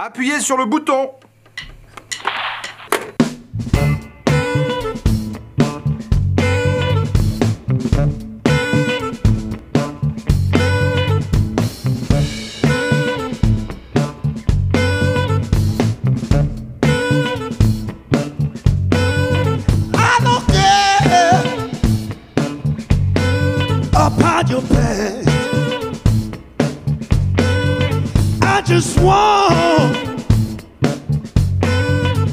Appuyez sur le bouton. I just want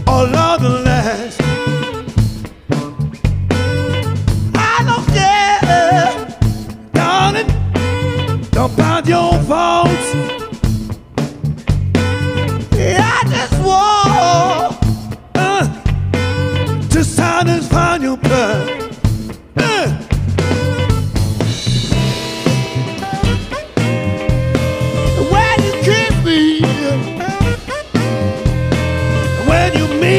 all of the last. I don't care, darling, about your faults.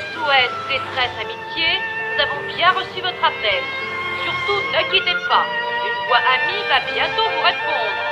SOS Détresse Amitié, nous avons bien reçu votre appel. Surtout ne quittez pas, une voix amie va bientôt vous répondre.